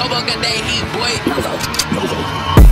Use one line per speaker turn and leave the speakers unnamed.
no longer they eat, boy.